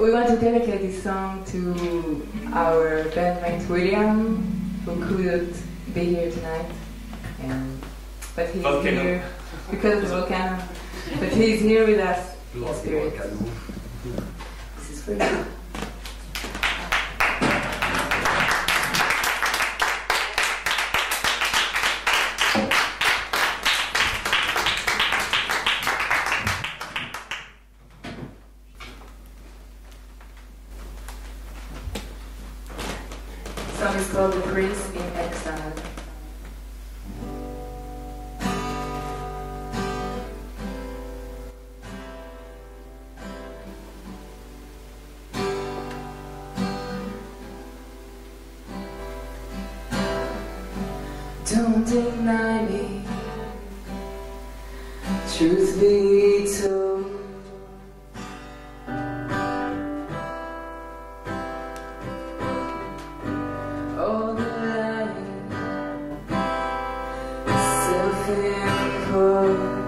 we want to dedicate this song to our bandmate William, who couldn't be here tonight, and but he's Volcano. here because of the volcano. But he's here with us spirit. This is for you. Song is called The Prince in Exile. Don't deny me. Truth be told. Self-imposed.